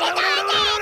Get out!